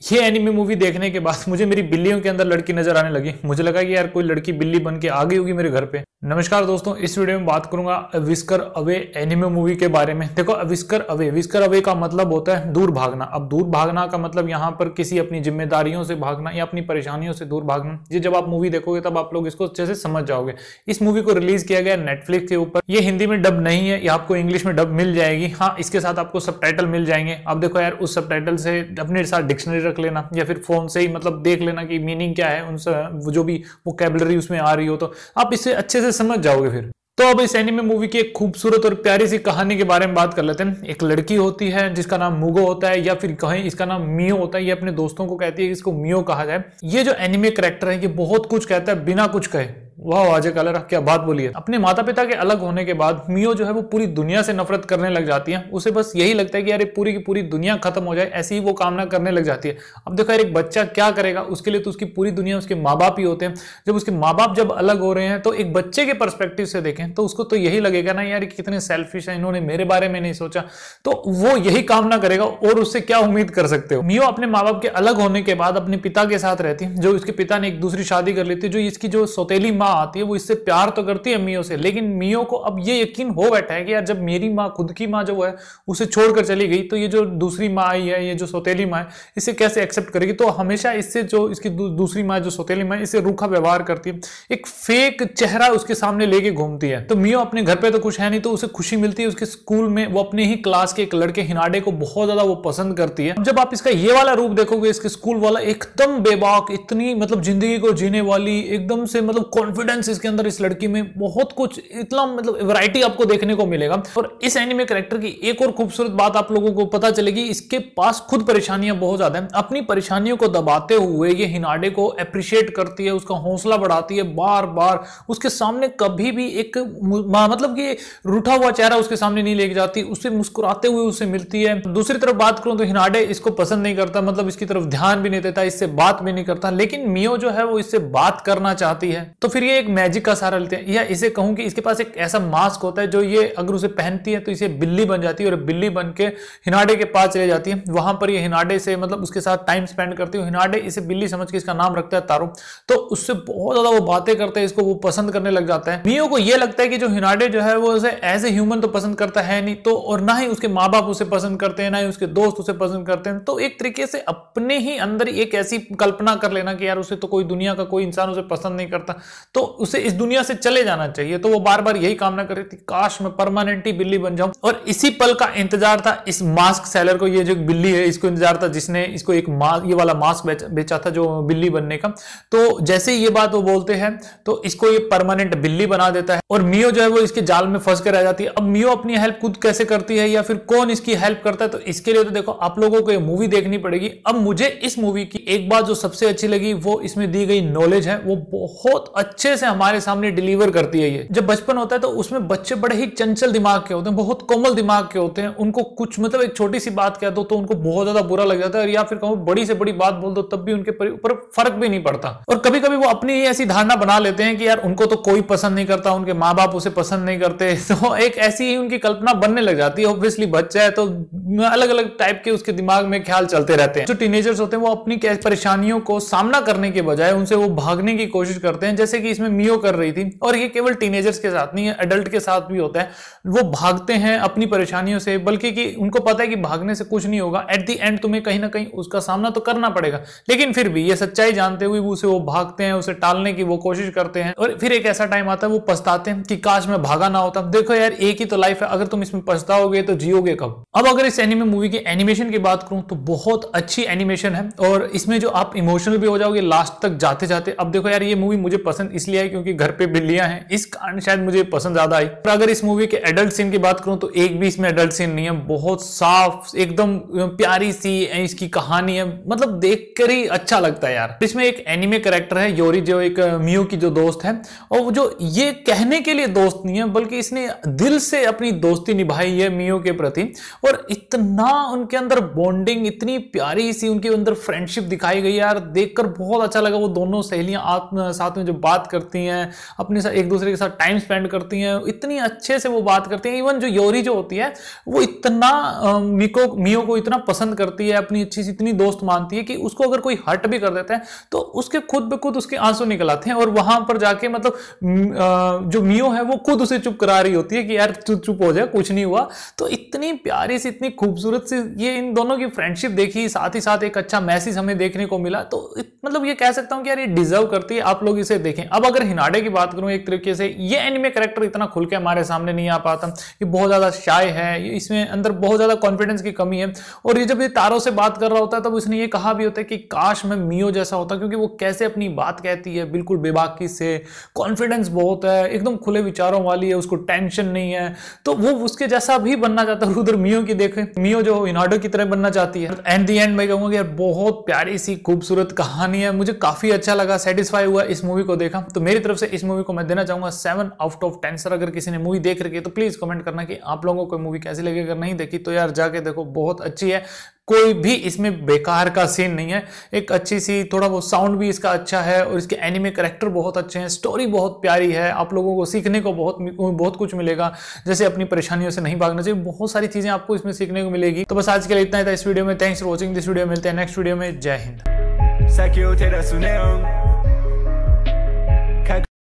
ये anime movie देखने के बाद मुझे मेरी बिल्लियों के अंदर लड़की नज़र आने लगी। मुझे लगा कि यार कोई लड़की बिल्ली बन के आ गई होगी मेरे घर पे। नमस्कार दोस्तों, इस वीडियो में बात करूँगा विस्कर अवे एनिमे मूवी के बारे में। देखो विस्कर अवे विस्कर अवे का मतलब होता है दूर भागना। अब दूर भागना का मतलब यहाँ पर किसी अपनी जिम्मेदारियों से भागना या अपनी परेशानियों से दूर भागना। ये जब आप मूवी देखोगे, तब आप लोग इसको अच्छे से समझ जाओगे। इस मूवी को रिलीज़ किया गया नेटफ्लिक्स के ऊपर। ये हिंदी में डब नहीं है, ये आपको इंग्लिश में डब मिल जाएगी। हाँ इसके साथ आपको सब मिल जाएँगे। अब देखो यार, उस सबसे अपने साथ डिक्शनरी रख लेना, या फिर फ़ोन से ही मतलब देख लेना कि मीनिंग क्या है उनसे जो भी वो कैबलरी उसमें आ रही हो तो आप इसे अच्छे से समझ जाओगे फिर। तो अब इस एनिमे मूवी की एक खूबसूरत और प्यारी सी कहानी के बारे में बात कर लेते हैं। एक लड़की होती है जिसका नाम मुगो होता है, या फिर कहें इसका नाम मियो होता है, ये अपने दोस्तों को कहती है कि इसको मियो कहा जाए। ये जो एनिमे करेक्टर है, ये बहुत कुछ कहता है, बिना कुछ कहे। वाह अजय कलर क्या बात बोली है। अपने माता पिता के अलग होने के बाद मियो जो है वो पूरी दुनिया से नफरत करने लग जाती है। उसे बस यही लगता है कि यार पूरी की पूरी दुनिया खत्म हो जाए, ऐसी ही वो कामना करने लग जाती है। अब देखो यार, एक बच्चा क्या करेगा? उसके लिए तो उसकी पूरी दुनिया उसके माँ बाप ही होते हैं। जब उसके माँ बाप जब अलग हो रहे हैं तो एक बच्चे के परस्पेक्टिव से देखें तो उसको तो यही लगेगा ना, यार कितने सेल्फिश है, इन्होंने मेरे बारे में नहीं सोचा। तो वो यही कामना करेगा और उससे क्या उम्मीद कर सकते हो? मियो अपने माँ बाप के अलग होने के बाद अपने पिता के साथ रहती है, जो उसके पिता ने एक दूसरी शादी कर ली थी, जो इसकी जो सौतेली माँ आती है वो इससे प्यार तो करती है मियो से लेकिन मियो को अब ये यकीन हो बैठा है कि यार जब मेरी माँ खुद की माँ जो है उसे छोड़कर चली गई तो ये जो दूसरी माँ आई है ये जो सौतेली माँ है इसे कैसे एक्सेप्ट करेगी? तो हमेशा इससे जो इसकी दू, दूसरी माँ जो सौतेली माँ इसे रूखा व्यवहार करती है एक फेक चेहरा उसके सामने लेके घूमती है। तो मियो अपने घर पर तो कुछ है नहीं तो उसे खुशी मिलती है उसके स्कूल में वो अपने ही क्लास के एक लड़के हिनाडे को बहुत ज़्यादा वो पसंद करती है। जब आप इसका ये वाला रूप देखोगे इसके स्कूल वाला एकदम बेबाक इतनी मतलब ज़िंदगी को जीने वाली एकदम से मतलब कॉन्फिडेंस इसके अंदर इस लड़की में बहुत कुछ, इतना मतलब वैरायटी आपको देखने को मिलेगा। और इस एनिमे करेक्टर की एक और खूबसूरत बात आप लोगों को पता चलेगी, इसके पास खुद परेशानियाँ बहुत ज़्यादा हैं। अपनी परेशानियों को दबाते हुए ये हिनाडे को अप्रिशिएट करती है, उसका हौसला बढ़ाती है बार बार उसके सामने कभी भी एक मतलब कि रूठा हुआ चेहरा उसके सामने नहीं लेके जाती, उसे मुस्कुराते हुए उसे मिलती है। दूसरी तरफ़ बात करूँ तो हिनाडे इसको पसंद नहीं करता मतलब इसकी तरफ़ ध्यान भी नहीं देता, इससे बात भी नहीं करता, लेकिन मियो जो है वो इससे बात करना चाहती है। तो फिर ये एक मैजिक का सहारा लेते हैं। या इसे कहूँ कि इसके पास एक ऐसा मास्क होता है जो ये अगर उसे पहनती है तो इसे बिल्ली बन जाती है और बिल्ली बन के हिनाडे के पास चले जाती है। वहाँ पर ये हिनाडे से मतलब उसके साथ टाइम स्पेंड करती है। हिनाडे इसे बिल्ली समझ के इसका नाम रखता है तारो। तो उससे बहुत ज़्यादा वो बातें करते हैं, इसको वो पसंद करने लग जाता है। मियो को ये लगता है कि जो हिनाडे जो है वो उसे एज ए ह्यूमन तो पसंद करता है नहीं तो और ना ही उसके माँ बाप उसे पसंद करते हैं, ना ही उसके दोस्त उसे पसंद करते हैं। तो एक तरीके से अपने ही अंदर एक ऐसी कल्पना कर लेना कि यार उसे तो कोई दुनिया का कोई इंसान उसे पसंद नहीं करता। तो उसे इस दुनिया से चले जाना चाहिए। तो वो बार बार यही कामना कर रही थी काश मैं परमानेंटली बिल्ली बन जाऊँ। और इसी पल का इंतज़ार था इस मास्क सेलर को ये जो बिल्ली है इसको इंतज़ार था जिसने इसको एक मास्क ये वाला मास्क बेचा, था जो बिल्ली बनने का। तो जैसे ही ये बात वो बोलते हैं तो इसको ये परमानेंट बिल्ली बना देता है। और मियो जो है वो इसके जाल में फंस कर रह जाती है। अब मियो अपनी हेल्प खुद कैसे करती है या फिर कौन इसकी हेल्प करता है तो इसके लिए तो देखो आप लोगों को ये मूवी देखनी पड़ेगी। अब मुझे इस मूवी की एक बात जो सबसे अच्छी लगी वो इसमें दी गई नॉलेज है वो बहुत अच्छे से हमारे सामने डिलीवर करती है ये। जब बचपन होता है तो उसमें बच्चे बड़े ही चंचल दिमाग के होते हैं, बहुत कोमल दिमाग के होते हैं। उनको कुछ मतलब एक छोटी सी बात कह दो तो उनको बहुत ज़्यादा बुरा लग जाता है और या फिर कहूँ, बड़ी से बड़ी बात बोल दो तब भी उनके ऊपर फ़र्क भी नहीं पड़ता। और कभी कभी वो अपनी ही ऐसी धारणा बना लेते हैं कि यार उनको तो कोई पसंद नहीं करता, उनके माँ बाप उसे पसंद नहीं करते। तो एक ऐसी ही उनकी कल्पना बनने लग जाती है। ऑब्वियसली बच्चा है तो अलग अलग टाइप के उसके दिमाग में ख्याल चलते रहते हैं। जो टीनेजर्स होते हैं वो अपनी परेशानियों को सामना करने के बजाय उनसे वो भागने की कोशिश करते हैं। जैसे कि इसमें मियो कर रही थी और ये केवल टीनेजर्स के साथ नहीं है एडल्ट के साथ भी होता है। वो भागते हैं अपनी परेशानियों से, बल्कि कि उनको पता है कि भागने से कुछ नहीं होगा। एट दी एंड तुम्हें कहीं ना कहीं उसका सामना तो करना पड़ेगा। लेकिन फिर भी ये सच्चाई जानते हुए उसे वो भागते हैं, उसे टालने की वो कोशिश करते हैं। और फिर एक ऐसा टाइम आता है, वो पछताते हैं कि काश में भागा ना होता। देखो यार, एक ही तो लाइफ है। अगर तुम इसमें पछताओगे तो जियोगे कब? अब अगर इस एनिमे मूवी की एनिमेशन की बात करूँ तो बहुत अच्छी एनिमेशन है। और इसमें जो आप इमोशनल भी हो जाओगे लास्ट तक जाते जाते अब देखो यार, ये मूवी मुझे पसंद इसलिए है क्योंकि घर पे बिल्लियाँ हैं। इस कारण शायद मुझे पसंद ज़्यादा आई। पर अगर इस मूवी के एडल्ट सीन की बात करूँ तो एक भी इसमें एडल्ट सीन नहीं है। बहुत साफ़, एकदम प्यारी सी इसकी कहानी है। मतलब देख ही अच्छा लगता है यार। इसमें एक एनिमे करेक्टर है योरी जो एक मियो की जो दोस्त है। और जो ये कहने के लिए दोस्त नहीं है, बल्कि इसने दिल से अपनी दोस्ती निभाई है मियो के प्रति। और इतना उनके अंदर बॉन्डिंग इतनी प्यारी सी उनके अंदर फ्रेंडशिप दिखाई गई यार। देखकर बहुत अच्छा लगा वो दोनों सहेलियाँ साथ में जो बात करती हैं, अपने साथ एक दूसरे के साथ टाइम स्पेंड करती हैं, इतनी अच्छे से वो बात करती हैं इवन जो योरी जो होती है, वो इतना मिको मियो को इतना पसंद करती है, अपनी अच्छी सी इतनी दोस्त मानती है कि उसको अगर कोई हर्ट भी कर देता है तो उसके खुद ब खुद उसके आँसू निकल आते हैं और वहाँ पर जाके मतलब जो मियो है, वो खुद उसे चुप करा रही होती है कि यार चुप चुप हो जाए कुछ नहीं हुआ। तो इतनी प्यारी सी, इतनी खूबसूरत सी ये इन दोनों की फ्रेंडशिप देखी, साथ ही साथ एक अच्छा मैसेज हमें देखने को मिला तो मतलब ये कह सकता हूँ कि यार ये डिजर्व करती है, आप लोग इसे देखें। अब अगर हिनाडे की बात करूँ एक तरीके से, ये एनिमे करेक्टर इतना खुल के हमारे सामने नहीं आ पाता, ये बहुत ज़्यादा शाय है इसमें अंदर बहुत ज़्यादा कॉन्फिडेंस की कमी है। और ये जब ये तारों से बात कर रहा होता है, तब उसने ये कहा भी होता है कि काश मैं मियो जैसा होता, क्योंकि वो कैसे अपनी बात कहती है, बिल्कुल बेबाकी से। कॉन्फिडेंस बहुत है, एकदम खुले विचारों वाली है, उसको टेंशन नहीं है। तो वो उसके जैसा भी बनना चाहता है उधर मियो की देखे, मियो जो इनाडो की तरह बनना चाहती है। एंड दी एंड मैं कहूँगा यार, बहुत प्यारी सी खूबसूरत कहानी है, मुझे काफ़ी अच्छा लगा सेटिस्फाई हुआ, इस मूवी को देखा। तो मेरी तरफ़ से इस मूवी को मैं देना चाहूँगा seven out of ten sir अगर किसी ने मूवी देख रखी है तो प्लीज़ कमेंट करना कि आप लोगों को मूवी कैसी लगी, अगर नहीं देखी तो यार जाके देखो, बहुत अच्छी है। कोई भी इसमें बेकार का सीन नहीं है। एक अच्छी सी, थोड़ा बहुत साउंड भी इसका अच्छा है, और इसके एनिमे करेक्टर बहुत अच्छे हैं स्टोरी बहुत प्यारी है, आप लोगों को सीखने को बहुत बहुत कुछ मिलेगा। जैसे अपनी परेशानियों से नहीं भागना चाहिए, बहुत सारी चीज़ें आपको इसमें सीखने को मिलेगी। तो बस आज के लिए इतना ही था इस वीडियो में। Thanks for watching this video मिलते हैं नेक्स्ट वीडियो में। जय हिंद।